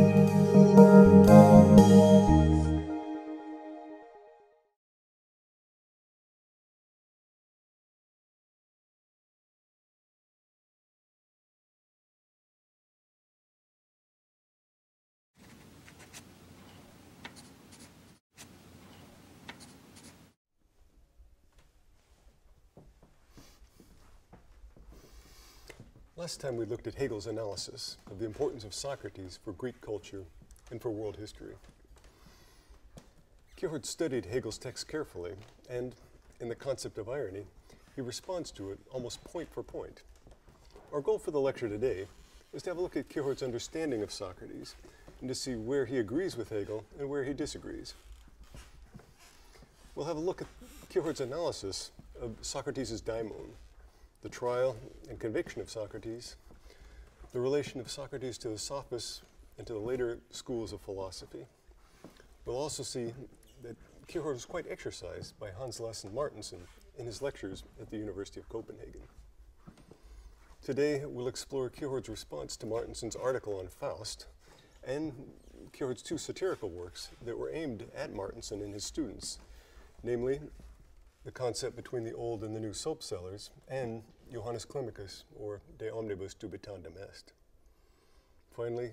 Thank you. Last time we looked at Hegel's analysis of the importance of Socrates for Greek culture and for world history. Kierkegaard studied Hegel's text carefully, and in the concept of irony, he responds to it almost point for point. Our goal for the lecture today is to have a look at Kierkegaard's understanding of Socrates and to see where he agrees with Hegel and where he disagrees. We'll have a look at Kierkegaard's analysis of Socrates' daimon, the trial and conviction of Socrates, the relation of Socrates to the sophists and to the later schools of philosophy. We'll also see that Kierkegaard was quite exercised by Hans Lassen Martensen in his lectures at the University of Copenhagen. Today, we'll explore Kierkegaard's response to Martensen's article on Faust and Kierkegaard's two satirical works that were aimed at Martensen and his students, namely the concept between the old and the new soap sellers, and Johannes Climacus, or De Omnibus Dubitandum Est. Finally,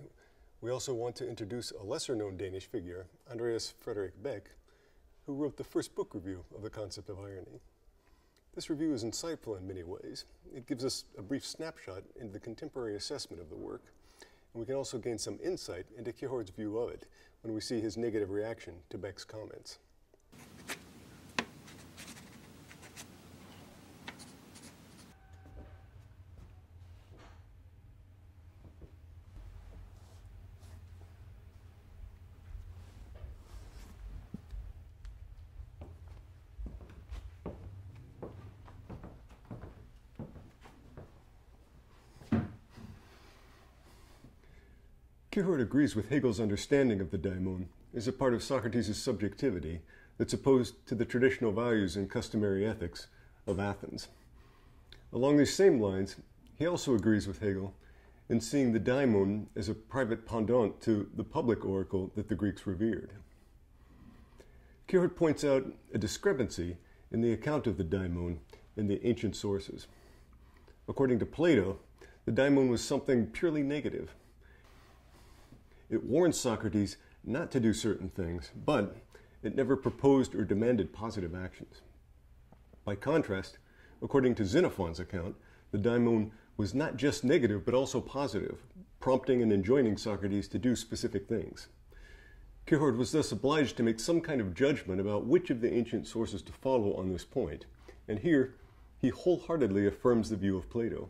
we also want to introduce a lesser known Danish figure, Andreas Frederik Beck, who wrote the first book review of the concept of irony. This review is insightful in many ways. It gives us a brief snapshot into the contemporary assessment of the work, and we can also gain some insight into Kierkegaard's view of it when we see his negative reaction to Beck's comments. Kierkegaard agrees with Hegel's understanding of the daimon as a part of Socrates' subjectivity that's opposed to the traditional values and customary ethics of Athens. Along these same lines, he also agrees with Hegel in seeing the daimon as a private pendant to the public oracle that the Greeks revered. Kierkegaard points out a discrepancy in the account of the daimon in the ancient sources. According to Plato, the daimon was something purely negative it warned Socrates not to do certain things, but it never proposed or demanded positive actions. By contrast, according to Xenophon's account, the daimon was not just negative but also positive, prompting and enjoining Socrates to do specific things. Kierkegaard was thus obliged to make some kind of judgment about which of the ancient sources to follow on this point, and here he wholeheartedly affirms the view of Plato.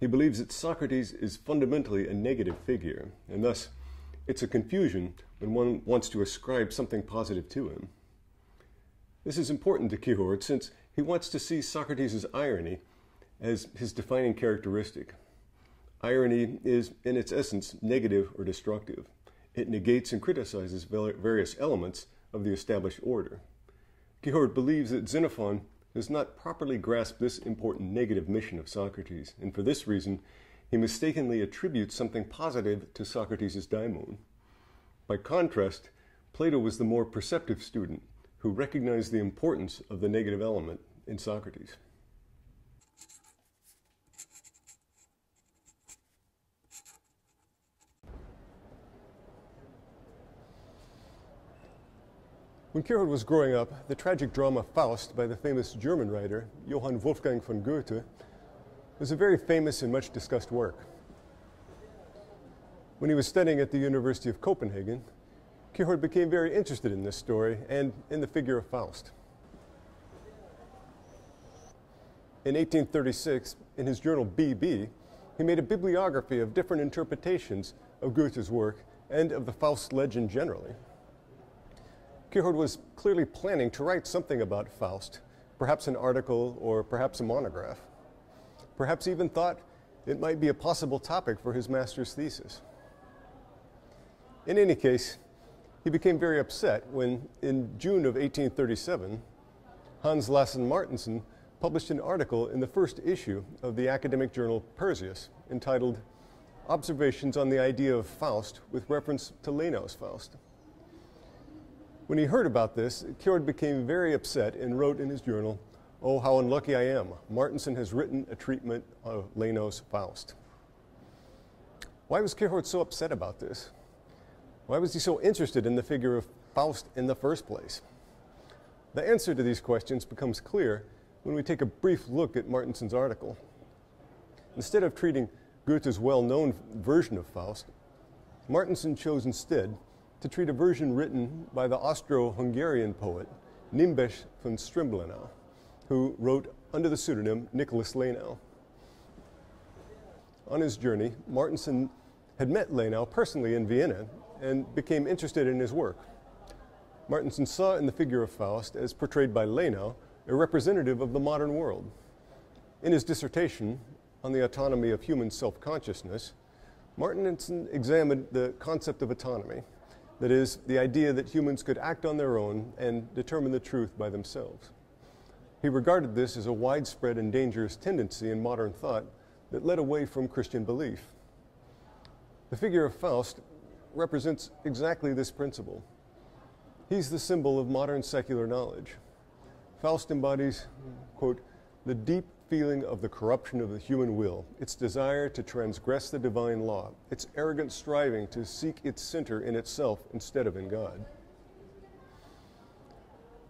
He believes that Socrates is fundamentally a negative figure, and thus it's a confusion when one wants to ascribe something positive to him. This is important to Kierkegaard since he wants to see Socrates' irony as his defining characteristic. Irony is, in its essence, negative or destructive. It negates and criticizes various elements of the established order. Kierkegaard believes that Xenophon does not properly grasp this important negative mission of Socrates, and for this reason, he mistakenly attributes something positive to Socrates' daimon. By contrast, Plato was the more perceptive student who recognized the importance of the negative element in Socrates. When Kierkegaard was growing up, the tragic drama Faust by the famous German writer Johann Wolfgang von Goethe was a very famous and much discussed work. When he was studying at the University of Copenhagen, Kierkegaard became very interested in this story and in the figure of Faust. In 1836, in his journal BB, he made a bibliography of different interpretations of Goethe's work and of the Faust legend generally. Kierkegaard was clearly planning to write something about Faust, perhaps an article or perhaps a monograph. Perhaps even thought it might be a possible topic for his master's thesis. In any case, he became very upset when, in June of 1837, Hans Lassen Martensen published an article in the first issue of the academic journal Perseus entitled observations on the idea of Faust with reference to Lenau's Faust. When he heard about this, Kierkegaard became very upset and wrote in his journal, Oh, how unlucky I am. Martensen has written a treatment of Lenau's Faust. Why was Kierkegaard so upset about this? Why was he so interested in the figure of Faust in the first place? The answer to these questions becomes clear when we take a brief look at Martensen's article. Instead of treating Goethe's well known version of Faust, Martensen chose instead to treat a version written by the Austro Hungarian poet Niembsch von Strehlenau, who wrote under the pseudonym Nicholas Lenau. On his journey, Martensen had met Lenau personally in Vienna and became interested in his work. Martensen saw in the figure of Faust, as portrayed by Lenau, a representative of the modern world. In his dissertation on the autonomy of human self consciousness, Martensen examined the concept of autonomy that is, the idea that humans could act on their own and determine the truth by themselves. He regarded this as a widespread and dangerous tendency in modern thought that led away from Christian belief. The figure of Faust represents exactly this principle. He's the symbol of modern secular knowledge. Faust embodies, quote, the deep feeling of the corruption of the human will, its desire to transgress the divine law, its arrogant striving to seek its center in itself instead of in God.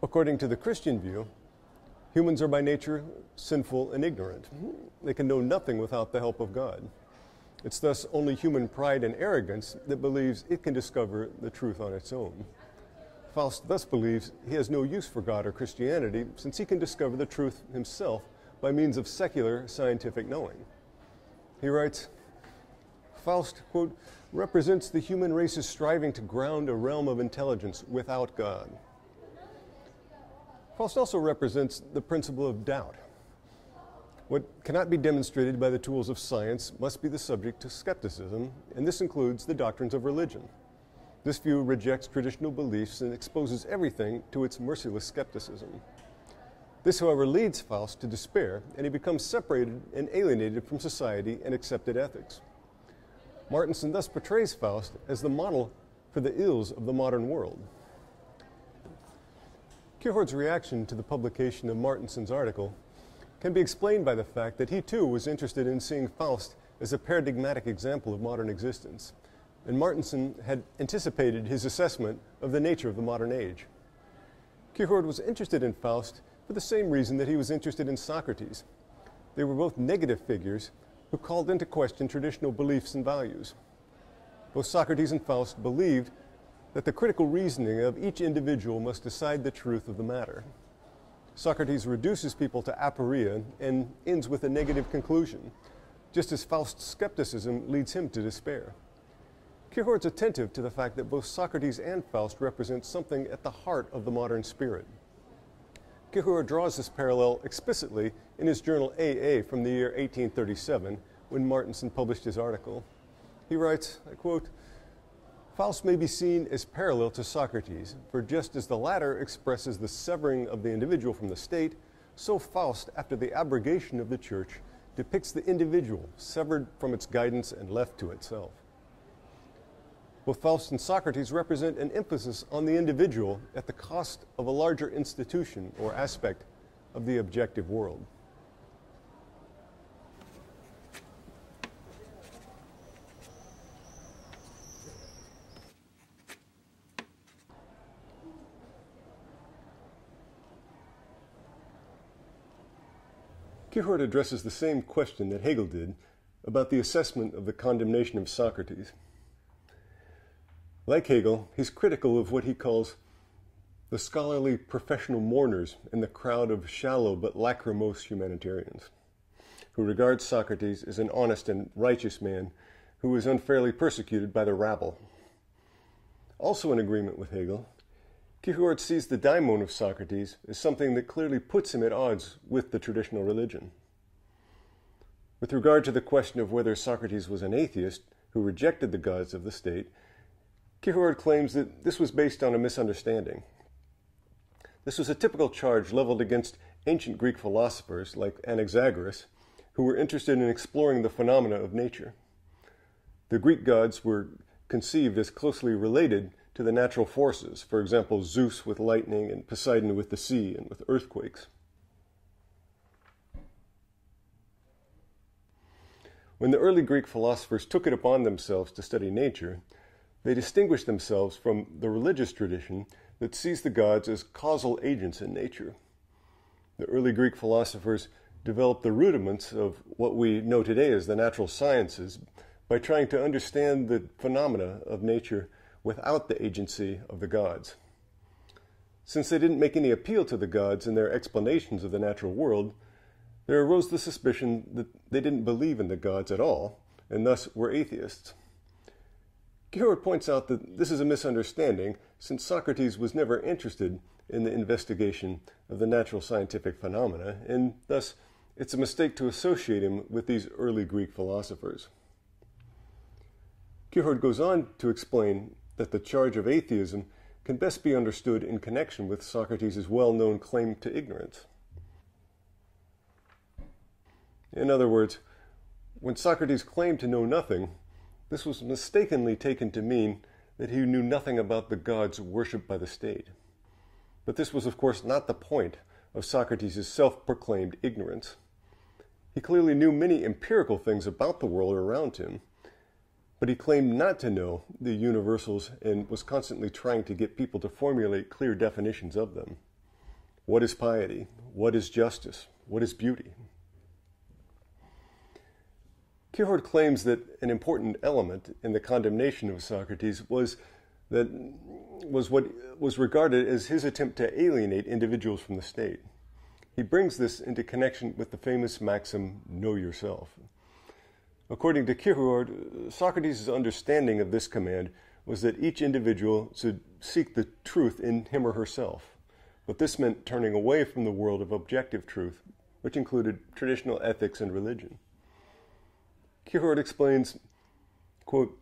According to the Christian view, humans are by nature sinful and ignorant. They can know nothing without the help of God. It's thus only human pride and arrogance that believes it can discover the truth on its own. Faust thus believes he has no use for God or Christianity since he can discover the truth himself by means of secular scientific knowing. He writes, Faust, quote, represents the human race's striving to ground a realm of intelligence without God. Faust also represents the principle of doubt. What cannot be demonstrated by the tools of science must be the subject to skepticism, and this includes the doctrines of religion. This view rejects traditional beliefs and exposes everything to its merciless skepticism. This, however, leads Faust to despair, and he becomes separated and alienated from society and accepted ethics. Martensen thus portrays Faust as the model for the ills of the modern world. Kierkegaard's reaction to the publication of Martensen's article can be explained by the fact that he too was interested in seeing Faust as a paradigmatic example of modern existence, and Martensen had anticipated his assessment of the nature of the modern age. Kierkegaard was interested in Faust for the same reason that he was interested in Socrates. They were both negative figures who called into question traditional beliefs and values. Both Socrates and Faust believed that the critical reasoning of each individual must decide the truth of the matter. Socrates reduces people to aporia and ends with a negative conclusion, just as Faust's skepticism leads him to despair. Kierkegaard's attentive to the fact that both Socrates and Faust represent something at the heart of the modern spirit. Kierkegaard draws this parallel explicitly in his journal AA from the year 1837 when Martensen published his article. He writes, I quote, Faust may be seen as parallel to Socrates, for just as the latter expresses the severing of the individual from the state, so Faust, after the abrogation of the church, depicts the individual severed from its guidance and left to itself. Both Faust and Socrates represent an emphasis on the individual at the cost of a larger institution or aspect of the objective world. Kierkegaard addresses the same question that Hegel did about the assessment of the condemnation of Socrates. Like Hegel, he's critical of what he calls the scholarly professional mourners in the crowd of shallow but lachrymose humanitarians, who regard Socrates as an honest and righteous man who was unfairly persecuted by the rabble. Also in agreement with Hegel, Kierkegaard sees the daimon of Socrates as something that clearly puts him at odds with the traditional religion. With regard to the question of whether Socrates was an atheist who rejected the gods of the state, Kierkegaard claims that this was based on a misunderstanding. This was a typical charge leveled against ancient Greek philosophers like Anaxagoras, who were interested in exploring the phenomena of nature. The Greek gods were conceived as closely related to the natural forces, for example, Zeus with lightning and Poseidon with the sea and with earthquakes. When the early Greek philosophers took it upon themselves to study nature, they distinguished themselves from the religious tradition that sees the gods as causal agents in nature. The early Greek philosophers developed the rudiments of what we know today as the natural sciences by trying to understand the phenomena of nature without the agency of the gods. Since they didn't make any appeal to the gods in their explanations of the natural world, there arose the suspicion that they didn't believe in the gods at all, and thus were atheists. Kierkegaard points out that this is a misunderstanding, since Socrates was never interested in the investigation of the natural scientific phenomena, and thus it's a mistake to associate him with these early Greek philosophers. Kierkegaard goes on to explain that the charge of atheism can best be understood in connection with Socrates' well known claim to ignorance. In other words, when Socrates claimed to know nothing, this was mistakenly taken to mean that he knew nothing about the gods worshipped by the state. But this was, of course, not the point of Socrates' self proclaimed ignorance. He clearly knew many empirical things about the world around him, but he claimed not to know the universals and was constantly trying to get people to formulate clear definitions of them. What is piety? What is justice? What is beauty? Kierkegaard claims that an important element in the condemnation of Socrates was that was what was regarded as his attempt to alienate individuals from the state. He brings this into connection with the famous maxim, know yourself. According to Kierkegaard, Socrates' understanding of this command was that each individual should seek the truth in him or herself. But this meant turning away from the world of objective truth, which included traditional ethics and religion. Kierkegaard explains, quote,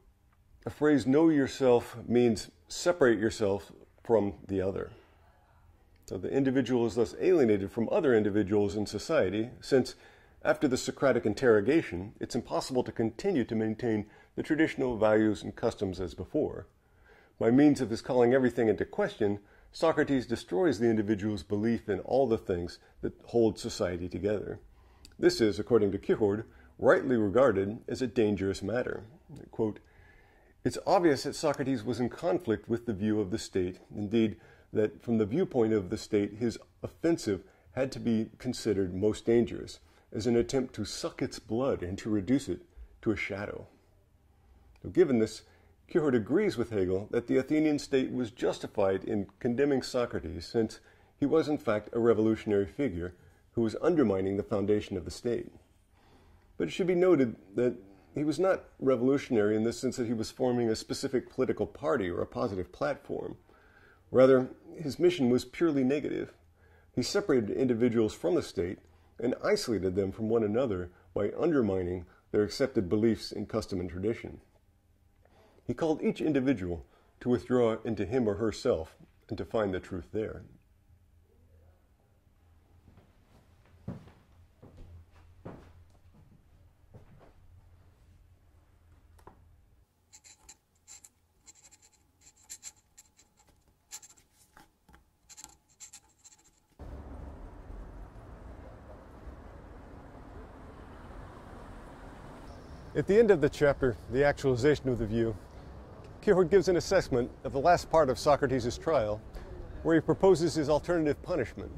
a phrase know yourself means separate yourself from the other. So the individual is thus alienated from other individuals in society, since after the Socratic interrogation, it's impossible to continue to maintain the traditional values and customs as before. By means of his calling everything into question, Socrates destroys the individual's belief in all the things that hold society together. This is, according to Kierkegaard, rightly regarded as a dangerous matter. Quote, it's obvious that Socrates was in conflict with the view of the state. Indeed, that from the viewpoint of the state, his offensive had to be considered most dangerous as an attempt to suck its blood and to reduce it to a shadow. Given this, Kierkegaard agrees with Hegel that the Athenian state was justified in condemning Socrates since he was in fact a revolutionary figure who was undermining the foundation of the state. But it should be noted that he was not revolutionary in the sense that he was forming a specific political party or a positive platform. Rather, his mission was purely negative. He separated individuals from the state and isolated them from one another by undermining their accepted beliefs in custom and tradition. He called each individual to withdraw into him or herself and to find the truth there. At the end of the chapter, The Actualization of the View, Kierkegaard gives an assessment of the last part of Socrates' trial, where he proposes his alternative punishment.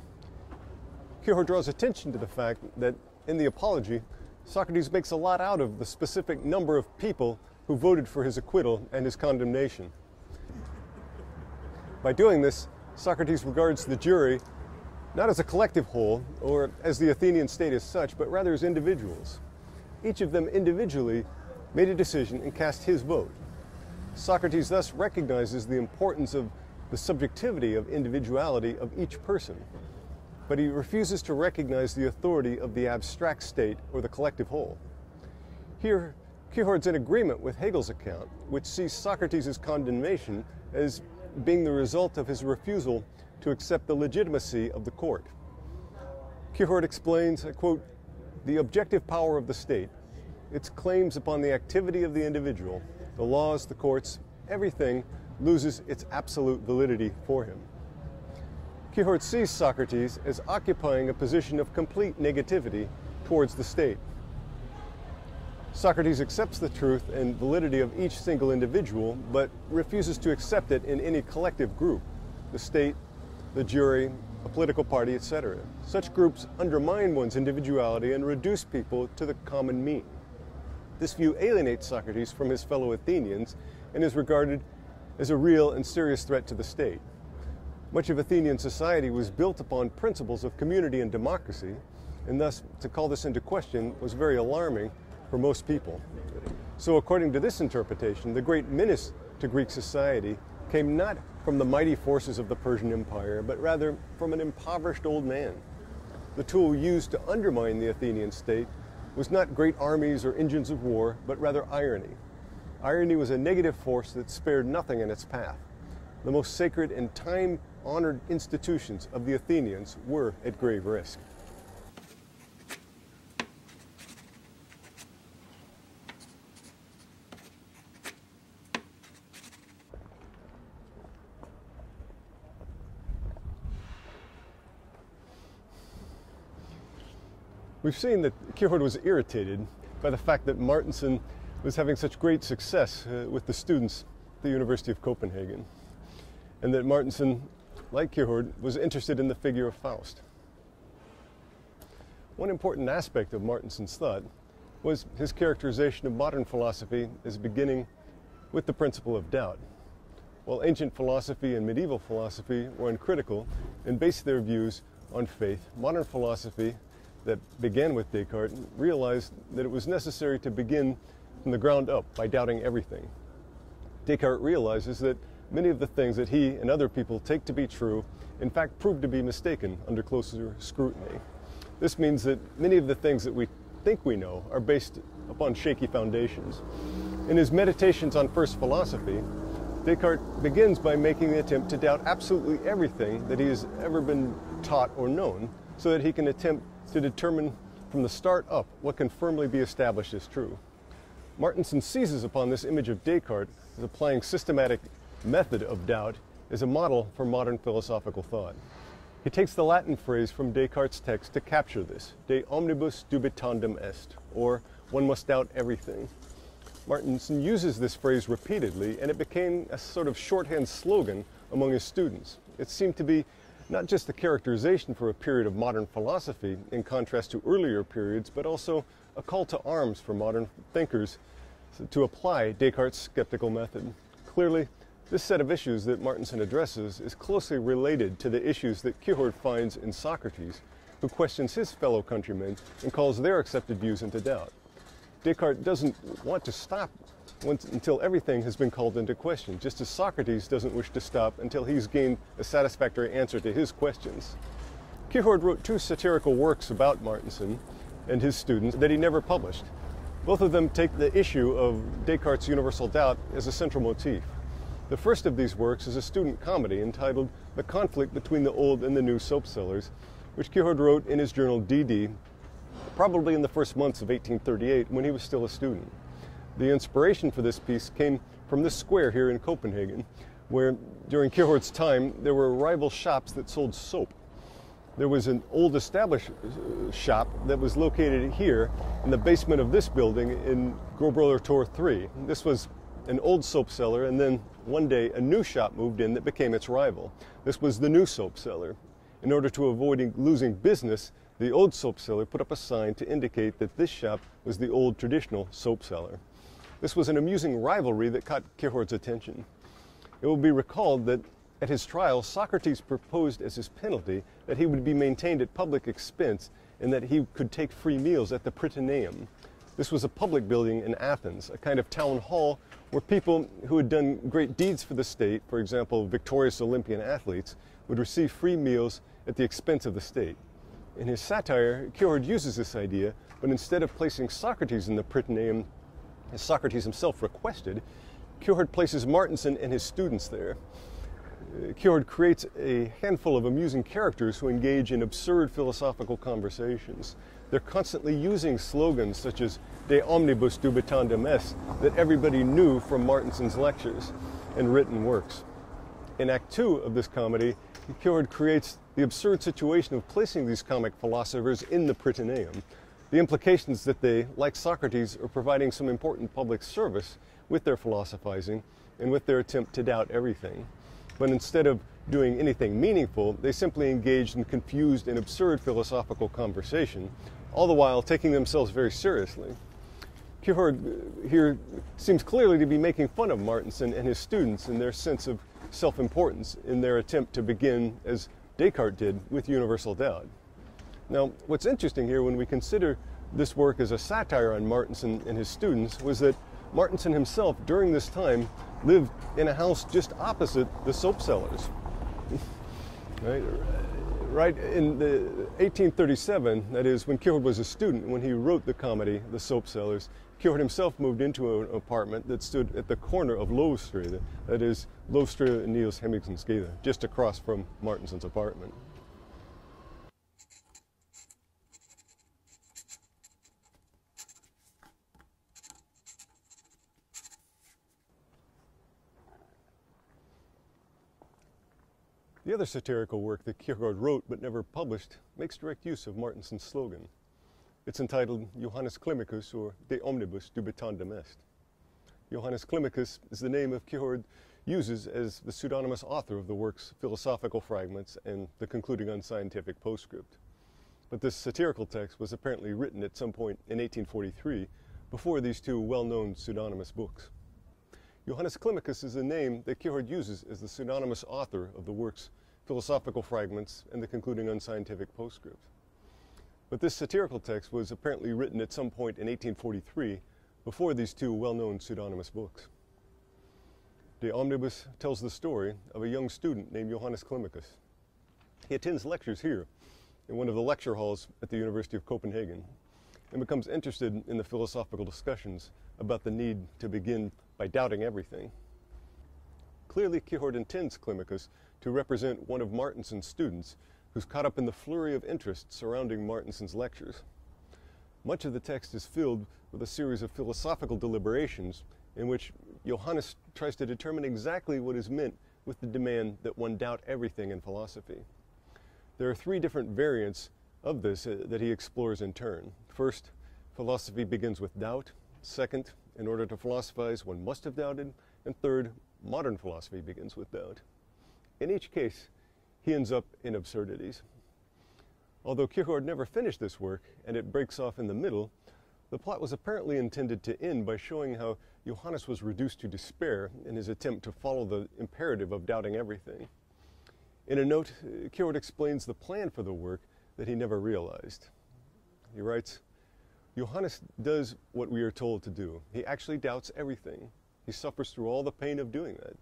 Kierkegaard draws attention to the fact that in the Apology, Socrates makes a lot out of the specific number of people who voted for his acquittal and his condemnation. By doing this, Socrates regards the jury not as a collective whole or as the Athenian state as such, but rather as individuals each of them individually made a decision and cast his vote. Socrates thus recognizes the importance of the subjectivity of individuality of each person, but he refuses to recognize the authority of the abstract state or the collective whole. Here, Kierkegaard's in agreement with Hegel's account, which sees Socrates' condemnation as being the result of his refusal to accept the legitimacy of the court. Kierkegaard explains, I quote, the objective power of the state its claims upon the activity of the individual, the laws, the courts, everything loses its absolute validity for him. Kierkegaard sees Socrates as occupying a position of complete negativity towards the state. Socrates accepts the truth and validity of each single individual, but refuses to accept it in any collective group, the state, the jury, a political party, etc. Such groups undermine one's individuality and reduce people to the common mean. This view alienates Socrates from his fellow Athenians and is regarded as a real and serious threat to the state. Much of Athenian society was built upon principles of community and democracy, and thus to call this into question was very alarming for most people. So, according to this interpretation, the great menace to Greek society came not from the mighty forces of the Persian Empire, but rather from an impoverished old man. The tool used to undermine the Athenian state was not great armies or engines of war, but rather irony. Irony was a negative force that spared nothing in its path. The most sacred and time honored institutions of the Athenians were at grave risk. We've seen that Kierkegaard was irritated by the fact that Martensen was having such great success uh, with the students at the University of Copenhagen, and that Martensen, like Kierkegaard, was interested in the figure of Faust. One important aspect of Martensen's thought was his characterization of modern philosophy as beginning with the principle of doubt. While ancient philosophy and medieval philosophy were uncritical and based their views on faith, modern philosophy that began with Descartes realized that it was necessary to begin from the ground up by doubting everything. Descartes realizes that many of the things that he and other people take to be true, in fact, prove to be mistaken under closer scrutiny. This means that many of the things that we think we know are based upon shaky foundations. In his Meditations on First Philosophy, Descartes begins by making the attempt to doubt absolutely everything that he has ever been taught or known so that he can attempt to determine from the start up what can firmly be established as true. Martensen seizes upon this image of Descartes as applying systematic method of doubt as a model for modern philosophical thought. He takes the Latin phrase from Descartes' text to capture this, de omnibus dubitandum est, or one must doubt everything. Martensen uses this phrase repeatedly, and it became a sort of shorthand slogan among his students. It seemed to be not just the characterization for a period of modern philosophy in contrast to earlier periods, but also a call to arms for modern thinkers to apply Descartes' skeptical method. Clearly, this set of issues that Martensen addresses is closely related to the issues that Kierkegaard finds in Socrates, who questions his fellow countrymen and calls their accepted views into doubt. Descartes doesn't want to stop once, until everything has been called into question, just as Socrates doesn't wish to stop until he's gained a satisfactory answer to his questions. Kierkegaard wrote two satirical works about Martensen and his students that he never published. Both of them take the issue of Descartes' universal doubt as a central motif. The first of these works is a student comedy entitled The Conflict Between the Old and the New Soap Sellers, which Kierkegaard wrote in his journal DD, probably in the first months of 1838 when he was still a student. The inspiration for this piece came from this square here in Copenhagen, where during Kierkegaard's time there were rival shops that sold soap. There was an old established uh, shop that was located here in the basement of this building in Gråbrødretorv 3. This was an old soap seller, and then one day a new shop moved in that became its rival. This was the new soap seller. In order to avoid losing business, the old soap seller put up a sign to indicate that this shop was the old traditional soap seller. This was an amusing rivalry that caught Kierkegaard's attention. It will be recalled that at his trial, Socrates proposed as his penalty that he would be maintained at public expense and that he could take free meals at the Prytaneum. This was a public building in Athens, a kind of town hall where people who had done great deeds for the state, for example, victorious Olympian athletes, would receive free meals at the expense of the state. In his satire, Kierkegaard uses this idea, but instead of placing Socrates in the Prytaneum as Socrates himself requested, Kierkegaard places Martensen and his students there. Uh, Kierkegaard creates a handful of amusing characters who engage in absurd philosophical conversations. they're constantly using slogans such as De omnibus dubitandum est that everybody knew from Martensen's lectures and written works. In Act Two of this comedy, Kierkegaard creates the absurd situation of placing these comic philosophers in the Prytaneum. The implications that they, like Socrates, are providing some important public service with their philosophizing and with their attempt to doubt everything. But instead of doing anything meaningful, they simply engaged in confused and absurd philosophical conversation, all the while taking themselves very seriously. Kierkegaard uh, here seems clearly to be making fun of Martensen and his students and their sense of self importance in their attempt to begin, as Descartes did, with universal doubt. Now, what's interesting here when we consider this work as a satire on Martensen and his students was that Martensen himself, during this time, lived in a house just opposite the soap sellers. right? right in the 1837, that is, when Kierkegaard was a student, when he wrote the comedy, The Soap Sellers, Kierkegaard himself moved into an apartment that stood at the corner of Løvstræde, that is, Løvstræde and Niels Hemmingsgade, just across from Martensen's apartment. The other satirical work that Kierkegaard wrote but never published makes direct use of Martensen's slogan. It's entitled Johannes Climacus or De Omnibus Dubitandum Est. Johannes Climacus is the name of Kierkegaard uses as the pseudonymous author of the works Philosophical Fragments and the concluding unscientific postscript. But this satirical text was apparently written at some point in 1843 before these two well-known pseudonymous books. Johannes Climacus is a name that Kierkegaard uses as the pseudonymous author of the works Philosophical Fragments and the concluding unscientific postscript. But this satirical text was apparently written at some point in 1843 before these two well-known pseudonymous books. De Omnibus tells the story of a young student named Johannes Climacus. He attends lectures here in one of the lecture halls at the University of Copenhagen and becomes interested in the philosophical discussions about the need to begin by doubting everything. Clearly, Kierkegaard intends Climacus to represent one of Martensen's students who's caught up in the flurry of interest surrounding Martensen's lectures. Much of the text is filled with a series of philosophical deliberations in which Johannes tries to determine exactly what is meant with the demand that one doubt everything in philosophy. There are three different variants of this uh, that he explores in turn. First, philosophy begins with doubt. Second, in order to philosophize, one must have doubted. And third, modern philosophy begins with doubt. In each case, he ends up in absurdities. Although Kierkegaard never finished this work, and it breaks off in the middle, the plot was apparently intended to end by showing how Johannes was reduced to despair in his attempt to follow the imperative of doubting everything. In a note, uh, Kierkegaard explains the plan for the work that he never realized. He writes, Johannes does what we are told to do. He actually doubts everything. He suffers through all the pain of doing that.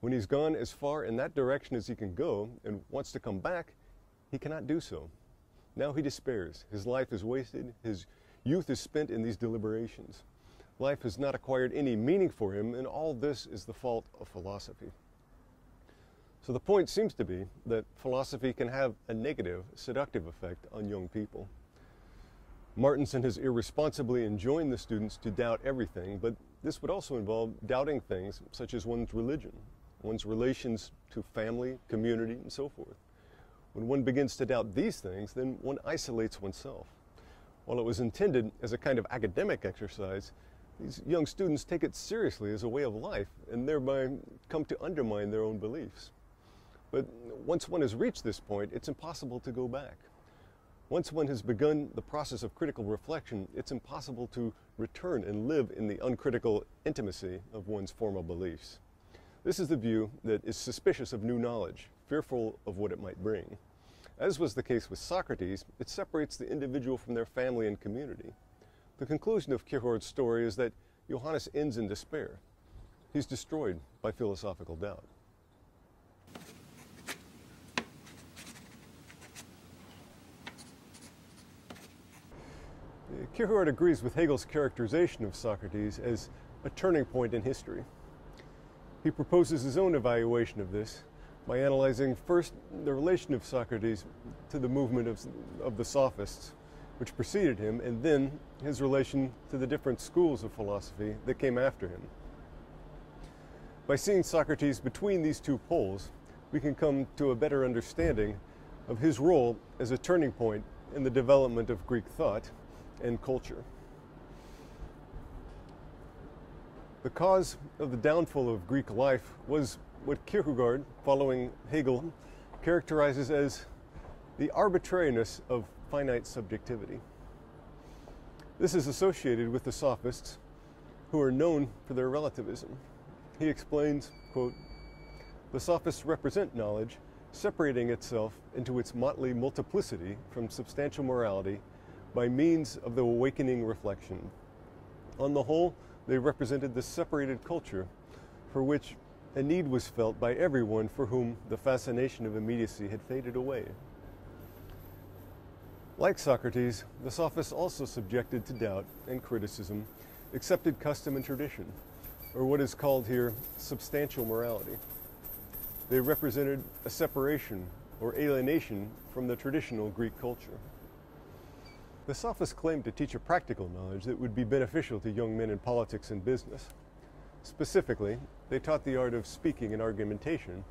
When he's gone as far in that direction as he can go and wants to come back, he cannot do so. Now he despairs. His life is wasted. His youth is spent in these deliberations. Life has not acquired any meaning for him, and all this is the fault of philosophy. So the point seems to be that philosophy can have a negative, seductive effect on young people. Martensen has irresponsibly enjoined the students to doubt everything, but this would also involve doubting things such as one's religion, one's relations to family, community, and so forth. When one begins to doubt these things, then one isolates oneself. While it was intended as a kind of academic exercise, these young students take it seriously as a way of life and thereby come to undermine their own beliefs. But once one has reached this point, it's impossible to go back. Once one has begun the process of critical reflection, it's impossible to return and live in the uncritical intimacy of one's formal beliefs. This is the view that is suspicious of new knowledge, fearful of what it might bring. As was the case with Socrates, it separates the individual from their family and community. The conclusion of Kierkegaard's story is that Johannes ends in despair. He's destroyed by philosophical doubt. Kierkegaard agrees with Hegel's characterization of Socrates as a turning point in history. He proposes his own evaluation of this by analyzing first the relation of Socrates to the movement of, of the sophists which preceded him, and then his relation to the different schools of philosophy that came after him. By seeing Socrates between these two poles, we can come to a better understanding of his role as a turning point in the development of Greek thought and culture. The cause of the downfall of Greek life was what Kierkegaard, following Hegel, characterizes as the arbitrariness of finite subjectivity. This is associated with the sophists, who are known for their relativism. He explains, quote, the sophists represent knowledge, separating itself into its motley multiplicity from substantial morality by means of the awakening reflection. On the whole, they represented the separated culture for which a need was felt by everyone for whom the fascination of immediacy had faded away. Like Socrates, the sophists also subjected to doubt and criticism accepted custom and tradition, or what is called here substantial morality. They represented a separation or alienation from the traditional Greek culture. The sophists claimed to teach a practical knowledge that would be beneficial to young men in politics and business. Specifically, they taught the art of speaking and argumentation,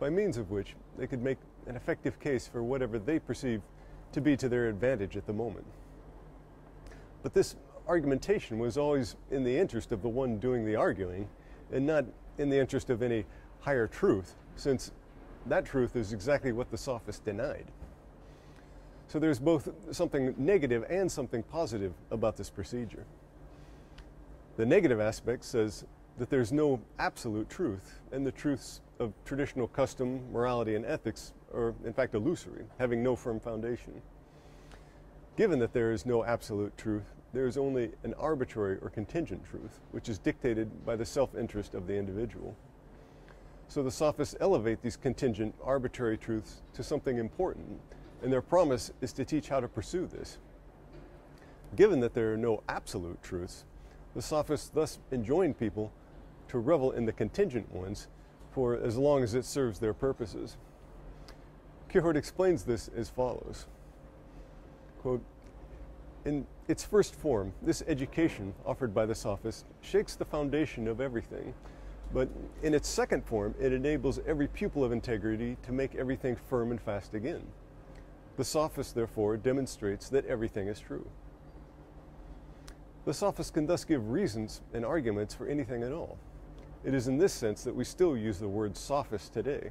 by means of which they could make an effective case for whatever they perceived to be to their advantage at the moment. But this argumentation was always in the interest of the one doing the arguing and not in the interest of any higher truth, since that truth is exactly what the sophists denied. So there's both something negative and something positive about this procedure. The negative aspect says that there's no absolute truth, and the truths of traditional custom, morality, and ethics are, in fact, illusory, having no firm foundation. Given that there is no absolute truth, there is only an arbitrary or contingent truth, which is dictated by the self interest of the individual. So the sophists elevate these contingent, arbitrary truths to something important, and their promise is to teach how to pursue this. Given that there are no absolute truths, the sophists thus enjoin people to revel in the contingent ones for as long as it serves their purposes. Kierkegaard explains this as follows quote, In its first form, this education offered by the sophists shakes the foundation of everything. But in its second form, it enables every pupil of integrity to make everything firm and fast again. The sophist, therefore, demonstrates that everything is true. The sophist can thus give reasons and arguments for anything at all. It is in this sense that we still use the word sophist today.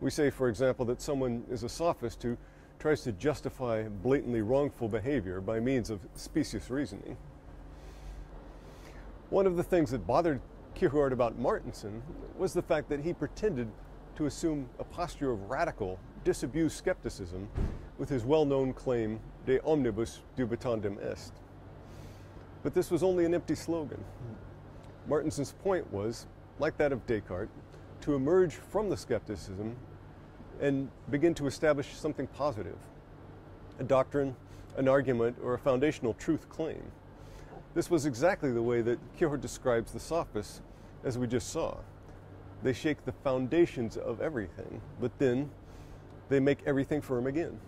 We say, for example, that someone is a sophist who tries to justify blatantly wrongful behavior by means of specious reasoning. One of the things that bothered Kierkegaard about Martensen was the fact that he pretended to assume a posture of radical, disabused skepticism with his well known claim, De omnibus dubitandum est. But this was only an empty slogan. Martensen's point was, like that of Descartes, to emerge from the skepticism and begin to establish something positive a doctrine, an argument, or a foundational truth claim. This was exactly the way that Kierkegaard describes the sophists, as we just saw. They shake the foundations of everything, but then they make everything firm again.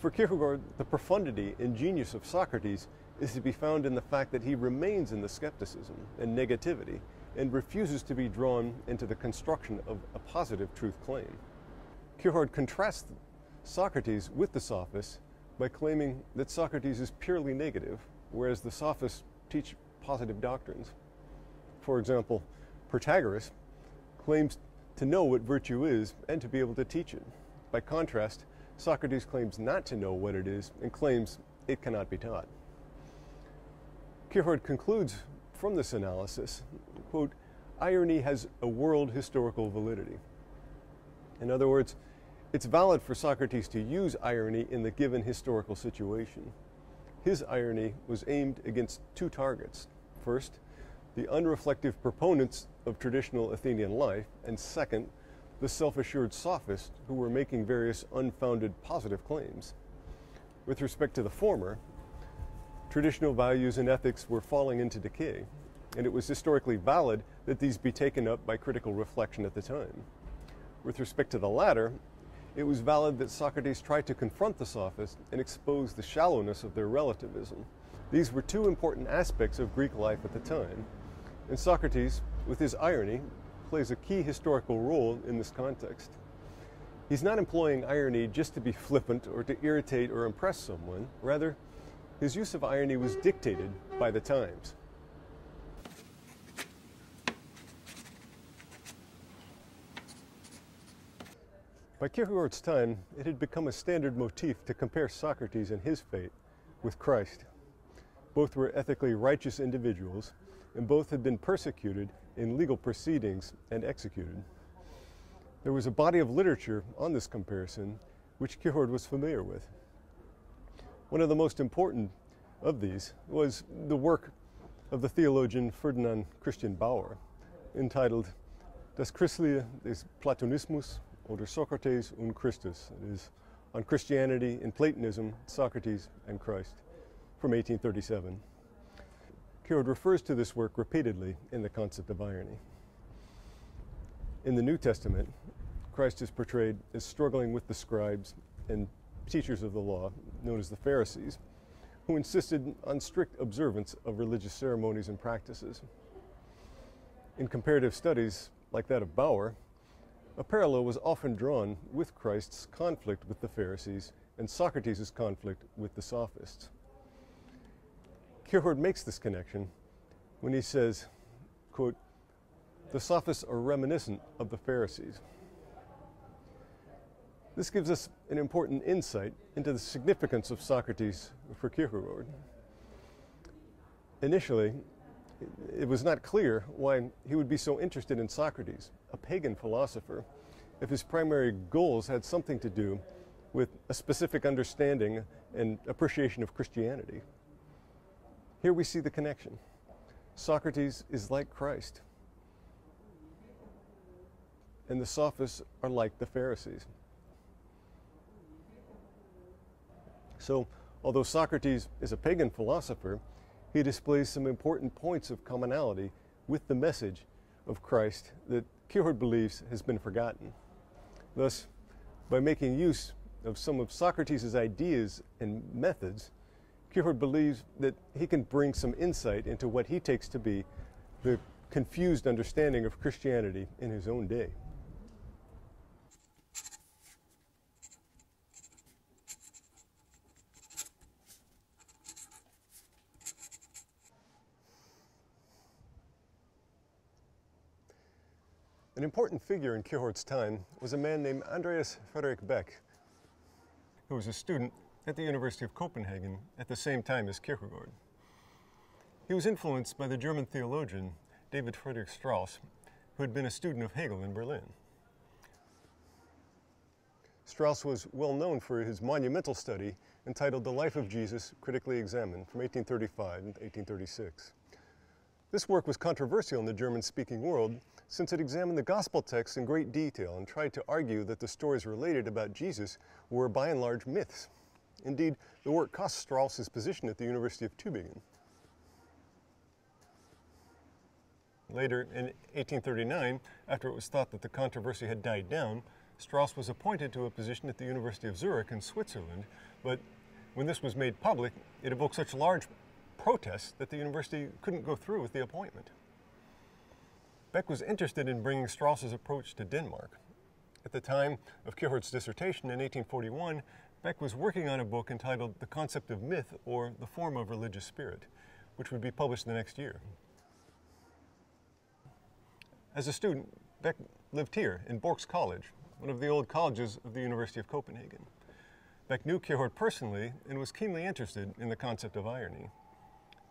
For Kierkegaard, the profundity and genius of Socrates is to be found in the fact that he remains in the skepticism and negativity and refuses to be drawn into the construction of a positive truth claim. Kierkegaard contrasts Socrates with the sophists by claiming that Socrates is purely negative, whereas the sophists teach positive doctrines. For example, Protagoras claims to know what virtue is and to be able to teach it. By contrast, Socrates claims not to know what it is and claims it cannot be taught. Kierkegaard concludes from this analysis, quote, irony has a world historical validity. In other words, it's valid for Socrates to use irony in the given historical situation. His irony was aimed against two targets. First, the unreflective proponents of traditional Athenian life, and second, the self assured sophists who were making various unfounded positive claims. With respect to the former, traditional values and ethics were falling into decay, and it was historically valid that these be taken up by critical reflection at the time. With respect to the latter, it was valid that Socrates tried to confront the sophists and expose the shallowness of their relativism. These were two important aspects of Greek life at the time, and Socrates, with his irony, plays a key historical role in this context. He's not employing irony just to be flippant or to irritate or impress someone. Rather, his use of irony was dictated by the times. By Kierkegaard's time, it had become a standard motif to compare Socrates and his fate with Christ. Both were ethically righteous individuals, and both had been persecuted in legal proceedings and executed. There was a body of literature on this comparison which Kierkegaard was familiar with. One of the most important of these was the work of the theologian Ferdinand Christian Baur, entitled Das Christliche des Platonismus oder Socrates und Christus. It is on Christianity in Platonism, Socrates, and Christ from 1837. Kierkegaard refers to this work repeatedly in the concept of irony. In the New Testament, Christ is portrayed as struggling with the scribes and teachers of the law, known as the Pharisees, who insisted on strict observance of religious ceremonies and practices. In comparative studies like that of Baur, a parallel was often drawn with Christ's conflict with the Pharisees and Socrates' conflict with the Sophists. Kierkegaard makes this connection when he says, quote, the Sophists are reminiscent of the Pharisees. This gives us an important insight into the significance of Socrates for Kierkegaard. Initially, it was not clear why he would be so interested in Socrates, a pagan philosopher, if his primary goals had something to do with a specific understanding and appreciation of Christianity. Here we see the connection. Socrates is like Christ, and the sophists are like the Pharisees. So, although Socrates is a pagan philosopher, he displays some important points of commonality with the message of Christ that Kierkegaard believes has been forgotten. Thus, by making use of some of Socrates' ideas and methods, Kierkegaard believes that he can bring some insight into what he takes to be the confused understanding of Christianity in his own day. An important figure in Kierkegaard's time was a man named Andreas Frederik Beck, who was a student at the University of Copenhagen at the same time as Kierkegaard. He was influenced by the German theologian David Friedrich Strauss, who had been a student of Hegel in Berlin. Strauss was well known for his monumental study entitled The Life of Jesus Critically Examined from 1835 to 1836. This work was controversial in the German-speaking world since it examined the gospel texts in great detail and tried to argue that the stories related about Jesus were by and large myths. Indeed, the work cost Strauss his position at the University of Tübingen. Later, in 1839, after it was thought that the controversy had died down, Strauss was appointed to a position at the University of Zurich in Switzerland, but when this was made public, it evoked such large protests that the university couldn't go through with the appointment. Beck was interested in bringing Strauss's approach to Denmark. At the time of Kierkegaard's dissertation in 1841, Beck was working on a book entitled The Concept of Myth, or The Form of Religious Spirit, which would be published the next year. As a student, Beck lived here in Borch's College, one of the old colleges of the University of Copenhagen. Beck knew Kierkegaard personally and was keenly interested in the concept of irony.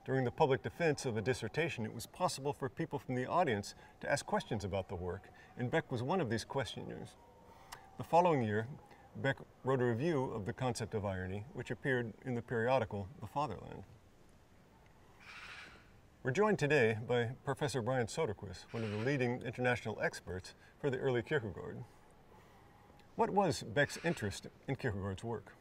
During the public defense of a dissertation, it was possible for people from the audience to ask questions about the work, and Beck was one of these questioners. The following year, Beck wrote a review of the concept of irony, which appeared in the periodical The Fatherland. We're joined today by Professor Brian Soderquist, one of the leading international experts for the early Kierkegaard. What was Beck's interest in Kierkegaard's work?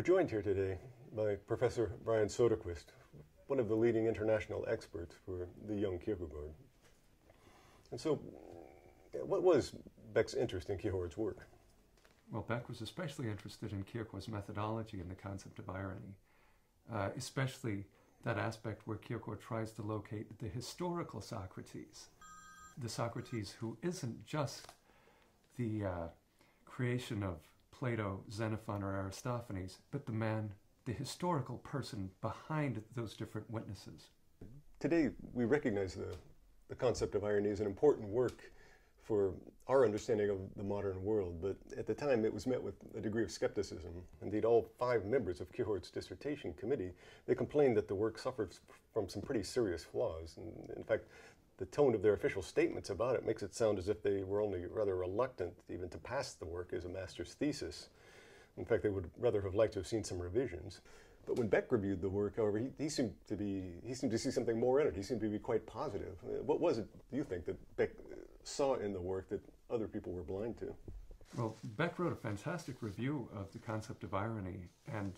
We're joined here today by Professor Brian Soderquist, one of the leading international experts for the young Kierkegaard. And so, what was Beck's interest in Kierkegaard's work? Well, Beck was especially interested in Kierkegaard's methodology and the concept of irony, uh, especially that aspect where Kierkegaard tries to locate the historical Socrates, the Socrates who isn't just the uh, creation of Plato, Xenophon, or Aristophanes, but the man, the historical person behind those different witnesses. Today, we recognize the, the concept of irony as an important work for our understanding of the modern world, but at the time it was met with a degree of skepticism. Indeed, all five members of Kierkegaard's dissertation committee, they complained that the work suffered from some pretty serious flaws. And in fact, the tone of their official statements about it makes it sound as if they were only rather reluctant even to pass the work as a master's thesis. In fact, they would rather have liked to have seen some revisions. But when Beck reviewed the work, however, he, he, seemed to be he seemed to see something more in it. He seemed to be quite positive. What was it, do you think, that Beck saw in the work that other people were blind to? Well, Beck wrote a fantastic review of the concept of irony and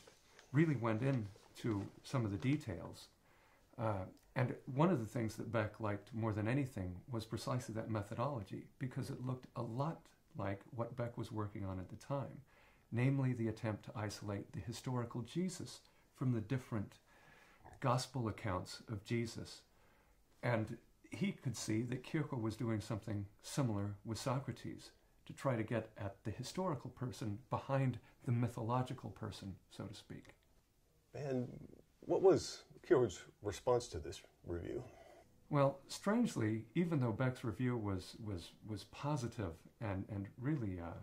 really went into some of the details. Uh, and one of the things that Beck liked more than anything was precisely that methodology, because it looked a lot like what Beck was working on at the time, namely the attempt to isolate the historical Jesus from the different gospel accounts of Jesus. And he could see that Kierkegaard was doing something similar with Socrates to try to get at the historical person behind the mythological person, so to speak. And what was Kierkegaard's response to this review? Well, strangely, even though Beck's review was was was positive and and really uh,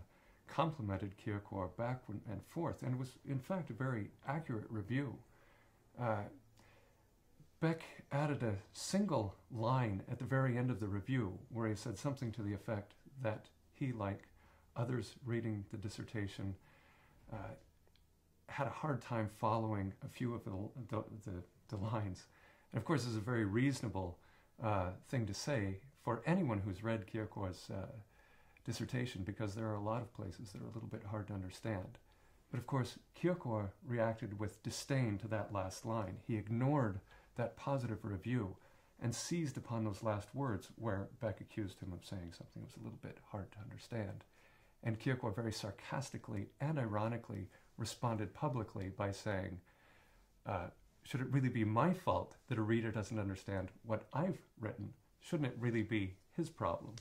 complimented Kierkegaard back and forth, and was in fact a very accurate review. Uh, Beck added a single line at the very end of the review where he said something to the effect that he, like others reading the dissertation, uh, had a hard time following a few of the, the, the the lines. And of course, this is a very reasonable uh, thing to say for anyone who's read Kierkegaard's uh, dissertation because there are a lot of places that are a little bit hard to understand. But of course, Kierkegaard reacted with disdain to that last line. He ignored that positive review and seized upon those last words where Beck accused him of saying something that was a little bit hard to understand. And Kierkegaard very sarcastically and ironically responded publicly by saying, uh, should it really be my fault that a reader doesn't understand what I've written? Shouldn't it really be his problem?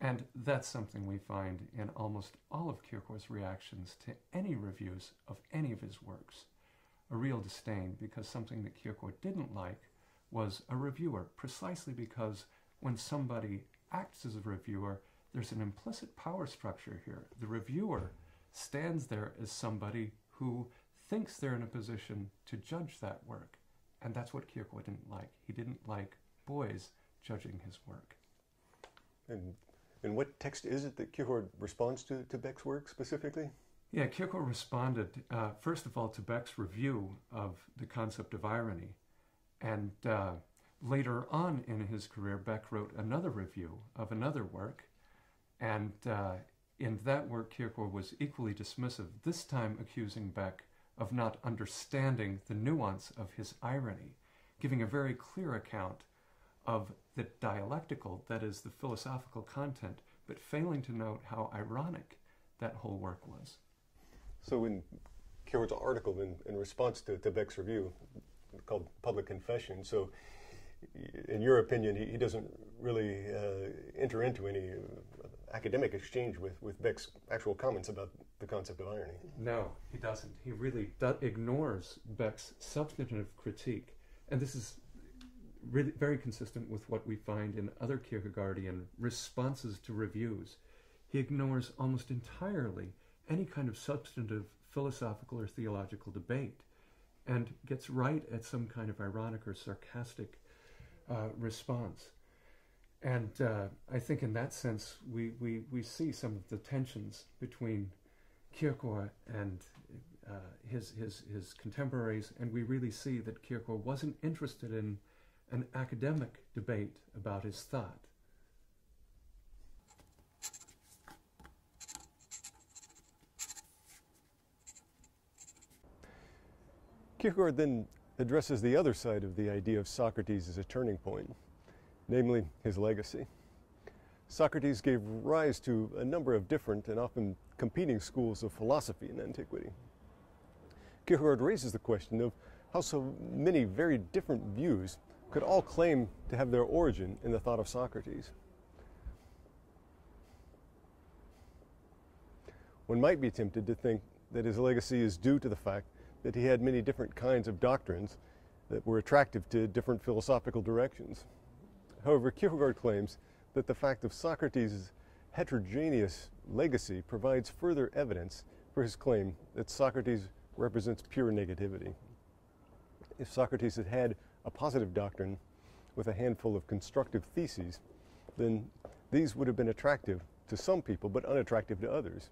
And that's something we find in almost all of Kierkegaard's reactions to any reviews of any of his works. A real disdain because something that Kierkegaard didn't like was a reviewer, precisely because when somebody acts as a reviewer, there's an implicit power structure here. The reviewer stands there as somebody who thinks they're in a position to judge that work. And that's what Kierkegaard didn't like. He didn't like boys judging his work. And, and what text is it that Kierkegaard responds to, to Beck's work specifically? Yeah, Kierkegaard responded, uh, first of all, to Beck's review of the concept of irony. And uh, later on in his career, Beck wrote another review of another work. And uh, in that work, Kierkegaard was equally dismissive, this time accusing Beck of not understanding the nuance of his irony, giving a very clear account of the dialectical, that is, the philosophical content, but failing to note how ironic that whole work was. So, in Kierkegaard's article in, in response to, to Beck's review, called Public Confession, so in your opinion, he, he doesn't really uh, enter into any uh, academic exchange with, with Beck's actual comments about the concept of irony. No, he doesn't. He really do- ignores Beck's substantive critique. And this is really very consistent with what we find in other Kierkegaardian responses to reviews. He ignores almost entirely any kind of substantive philosophical or theological debate and gets right at some kind of ironic or sarcastic uh, response. And uh, I think in that sense, we, we, we see some of the tensions between Kierkegaard and uh, his, his, his contemporaries, and we really see that Kierkegaard wasn't interested in an academic debate about his thought. Kierkegaard then addresses the other side of the idea of Socrates as a turning point, namely his legacy. Socrates gave rise to a number of different and often competing schools of philosophy in antiquity. Kierkegaard raises the question of how so many very different views could all claim to have their origin in the thought of Socrates. One might be tempted to think that his legacy is due to the fact that he had many different kinds of doctrines that were attractive to different philosophical directions. However, Kierkegaard claims that the fact of Socrates' heterogeneous legacy provides further evidence for his claim that Socrates represents pure negativity. If Socrates had had a positive doctrine with a handful of constructive theses, then these would have been attractive to some people but unattractive to others.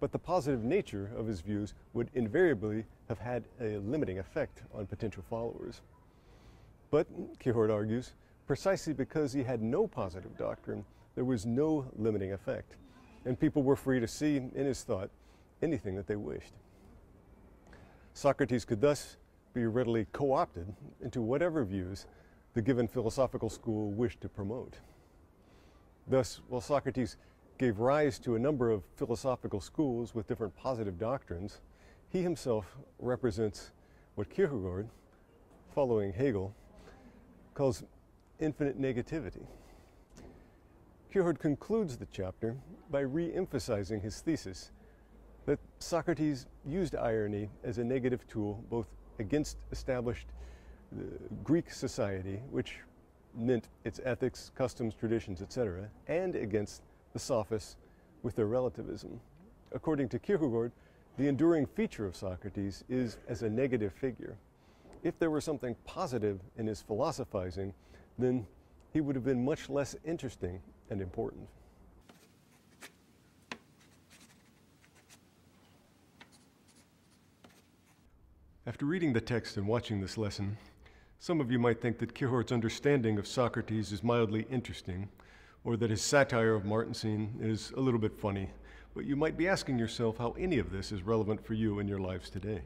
But the positive nature of his views would invariably have had a limiting effect on potential followers. But, Kierkegaard argues, precisely because he had no positive doctrine, there was no limiting effect, and people were free to see in his thought anything that they wished. Socrates could thus be readily co opted into whatever views the given philosophical school wished to promote. Thus, while Socrates gave rise to a number of philosophical schools with different positive doctrines, he himself represents what Kierkegaard, following Hegel, calls infinite negativity. Kierkegaard concludes the chapter by re emphasizing his thesis that Socrates used irony as a negative tool both against established uh, Greek society, which meant its ethics, customs, traditions, etc., and against the sophists with their relativism. According to Kierkegaard, the enduring feature of Socrates is as a negative figure. If there were something positive in his philosophizing, then he would have been much less interesting and important. After reading the text and watching this lesson, some of you might think that Kierkegaard's understanding of Socrates is mildly interesting, or that his satire of Martensen is a little bit funny, but you might be asking yourself how any of this is relevant for you in your lives today.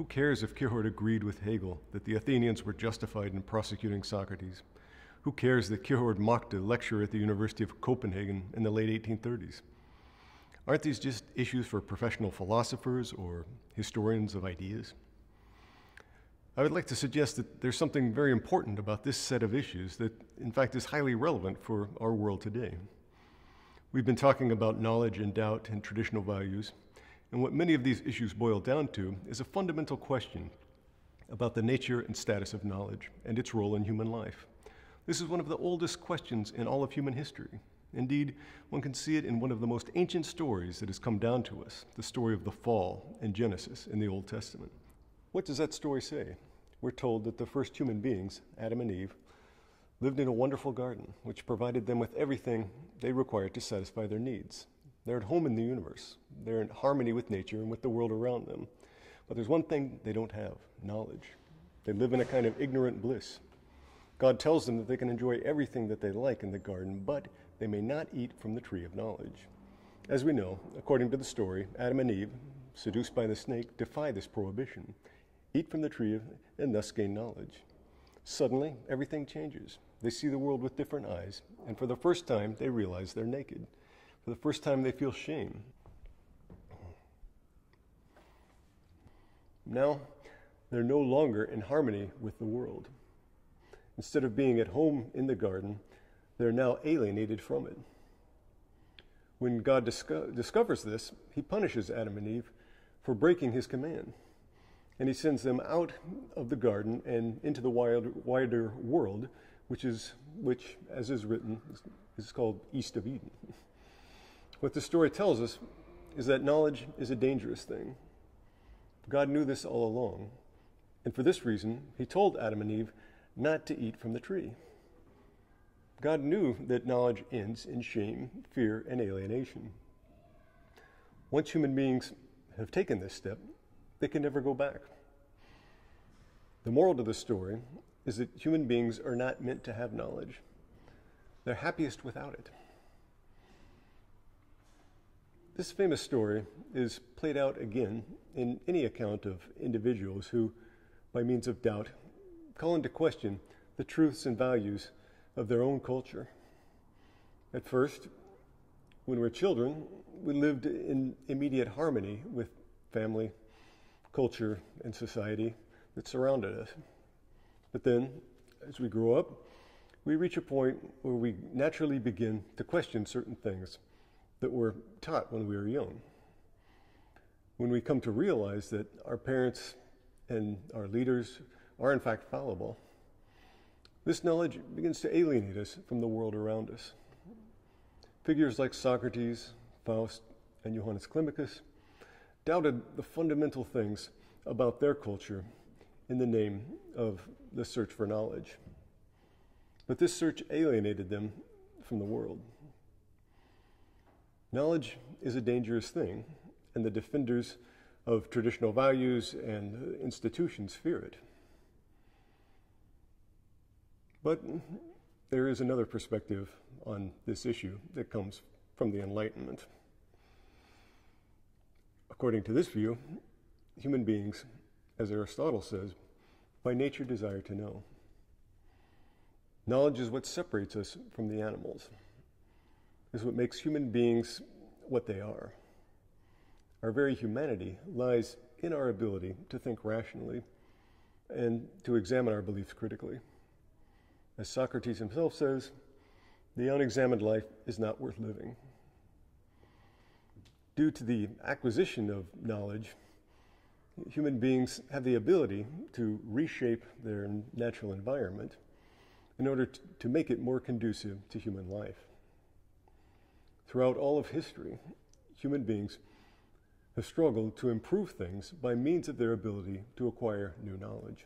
Who cares if Kierkegaard agreed with Hegel that the Athenians were justified in prosecuting Socrates? Who cares that Kierkegaard mocked a lecturer at the University of Copenhagen in the late 1830s? Aren't these just issues for professional philosophers or historians of ideas? I would like to suggest that there's something very important about this set of issues that, in fact, is highly relevant for our world today. We've been talking about knowledge and doubt and traditional values, and what many of these issues boil down to is a fundamental question about the nature and status of knowledge and its role in human life. This is one of the oldest questions in all of human history. Indeed, one can see it in one of the most ancient stories that has come down to us, the story of the fall in Genesis in the Old Testament. What does that story say? We're told that the first human beings, Adam and Eve, lived in a wonderful garden which provided them with everything they required to satisfy their needs. They're at home in the universe, they're in harmony with nature and with the world around them. But there's one thing they don't have knowledge. They live in a kind of ignorant bliss. God tells them that they can enjoy everything that they like in the garden, but they may not eat from the tree of knowledge. As we know, according to the story, Adam and Eve, seduced by the snake, defy this prohibition, eat from the tree and thus gain knowledge. Suddenly, everything changes. They see the world with different eyes, and for the first time, they realize they're naked. For the first time, they feel shame. Now, they're no longer in harmony with the world. Instead of being at home in the garden, they're now alienated from it. When God disco- discovers this, he punishes Adam and Eve for breaking his command. And he sends them out of the garden and into the wild, wider world, which is, which, as is written, is called East of Eden. What the story tells us is that knowledge is a dangerous thing. God knew this all along. And for this reason, he told Adam and Eve not to eat from the tree. God knew that knowledge ends in shame, fear, and alienation. Once human beings have taken this step, they can never go back. The moral to the story is that human beings are not meant to have knowledge, they're happiest without it. This famous story is played out again in any account of individuals who, by means of doubt, call into question the truths and values of their own culture. At first, when we were children, we lived in immediate harmony with family, culture, and society that surrounded us. But then, as we grow up, we reach a point where we naturally begin to question certain things that were taught when we were young. When we come to realize that our parents and our leaders are in fact fallible, this knowledge begins to alienate us from the world around us. Figures like Socrates, Faust, and Johannes Climacus doubted the fundamental things about their culture in the name of the search for knowledge. But this search alienated them from the world. Knowledge is a dangerous thing, and the defenders of traditional values and institutions fear it. But there is another perspective on this issue that comes from the Enlightenment. According to this view, human beings, as Aristotle says, by nature desire to know. Knowledge is what separates us from the animals, is what makes human beings what they are. Our very humanity lies in our ability to think rationally and to examine our beliefs critically. As Socrates himself says, the unexamined life is not worth living. Due to the acquisition of knowledge, human beings have the ability to reshape their natural environment in order to make it more conducive to human life. Throughout all of history, human beings have struggled to improve things by means of their ability to acquire new knowledge.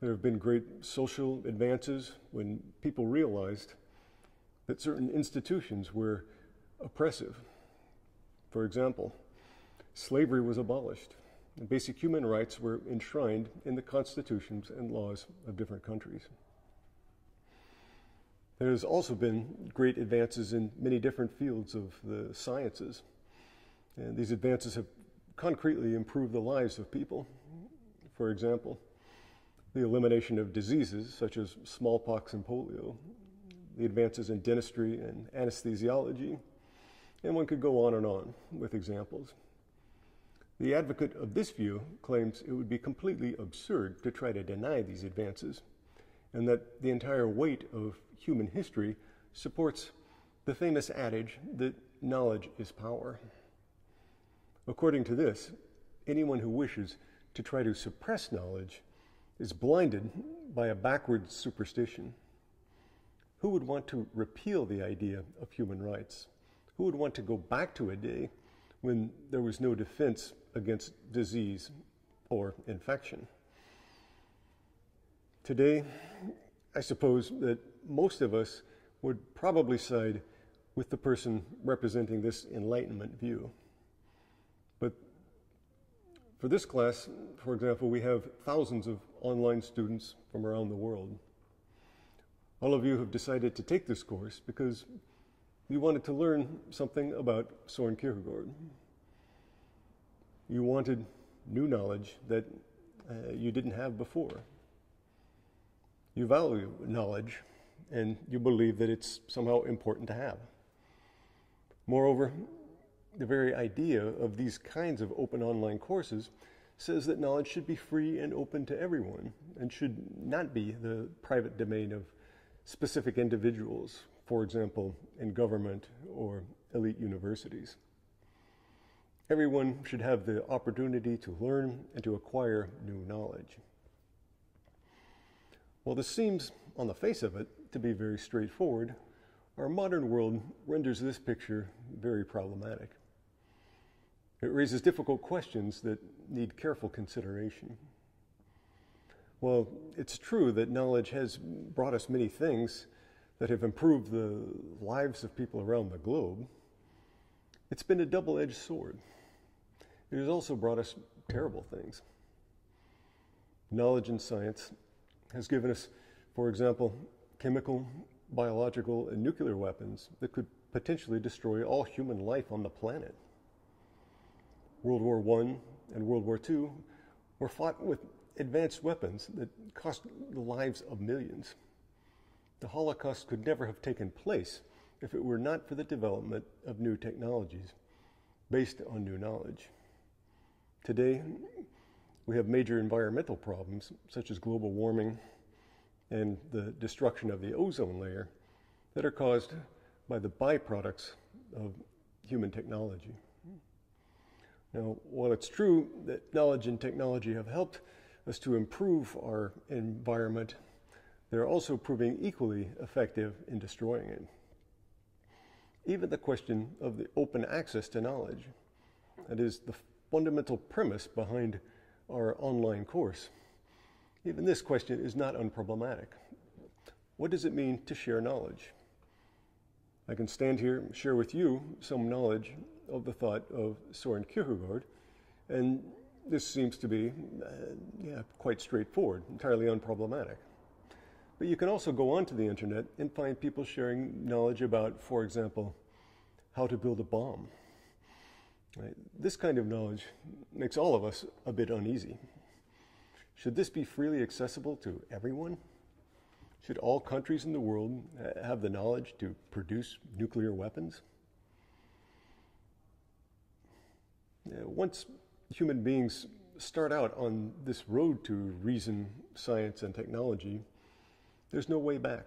There have been great social advances when people realized that certain institutions were oppressive. For example, slavery was abolished, and basic human rights were enshrined in the constitutions and laws of different countries. There has also been great advances in many different fields of the sciences. And these advances have concretely improved the lives of people. For example, the elimination of diseases such as smallpox and polio, the advances in dentistry and anesthesiology, and one could go on and on with examples. The advocate of this view claims it would be completely absurd to try to deny these advances, and that the entire weight of human history supports the famous adage that knowledge is power. According to this, anyone who wishes to try to suppress knowledge is blinded by a backward superstition. Who would want to repeal the idea of human rights? Who would want to go back to a day when there was no defense against disease or infection? Today, I suppose that most of us would probably side with the person representing this Enlightenment view. But for this class, for example, we have thousands of online students from around the world. All of you have decided to take this course because you wanted to learn something about Soren Kierkegaard. You wanted new knowledge that uh, you didn't have before. You value knowledge and you believe that it's somehow important to have. Moreover, the very idea of these kinds of open online courses says that knowledge should be free and open to everyone and should not be the private domain of specific individuals, for example, in government or elite universities. Everyone should have the opportunity to learn and to acquire new knowledge. While this seems, on the face of it, to be very straightforward, our modern world renders this picture very problematic. It raises difficult questions that need careful consideration. Well, it's true that knowledge has brought us many things that have improved the lives of people around the globe. It's been a double edged sword. It has also brought us terrible things. Knowledge and science has given us, for example, chemical, biological, and nuclear weapons that could potentially destroy all human life on the planet. World War I and World War II were fought with advanced weapons that cost the lives of millions. The Holocaust could never have taken place if it were not for the development of new technologies based on new knowledge. Today, we have major environmental problems such as global warming and the destruction of the ozone layer that are caused by the byproducts of human technology. Now, while it's true that knowledge and technology have helped us to improve our environment, they're also proving equally effective in destroying it. Even the question of the open access to knowledge, that is the fundamental premise behind our online course, even this question is not unproblematic. What does it mean to share knowledge? I can stand here and share with you some knowledge of the thought of Soren Kierkegaard, and this seems to be uh, yeah, quite straightforward, entirely unproblematic. But you can also go onto the internet and find people sharing knowledge about, for example, how to build a bomb. Right? This kind of knowledge makes all of us a bit uneasy. Should this be freely accessible to everyone? Should all countries in the world uh, have the knowledge to produce nuclear weapons? Once human beings start out on this road to reason, science, and technology, there's no way back.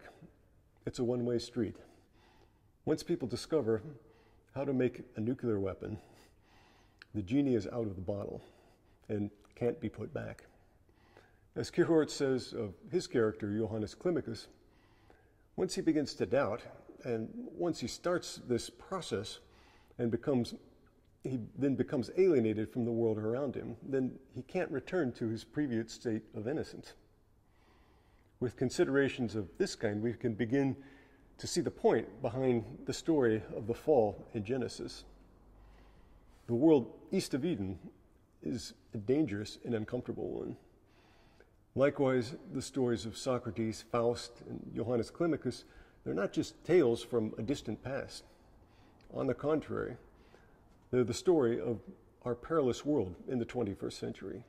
It's a one way street. Once people discover how to make a nuclear weapon, the genie is out of the bottle and can't be put back. As Kierkegaard says of his character, Johannes Climacus, once he begins to doubt, and once he starts this process and becomes he then becomes alienated from the world around him, then he can't return to his previous state of innocence. With considerations of this kind, we can begin to see the point behind the story of the fall in Genesis. The world east of Eden is a dangerous and uncomfortable one. Likewise, the stories of Socrates, Faust, and Johannes Climacus, they're not just tales from a distant past. On the contrary, they're the story of our perilous world in the 21st century.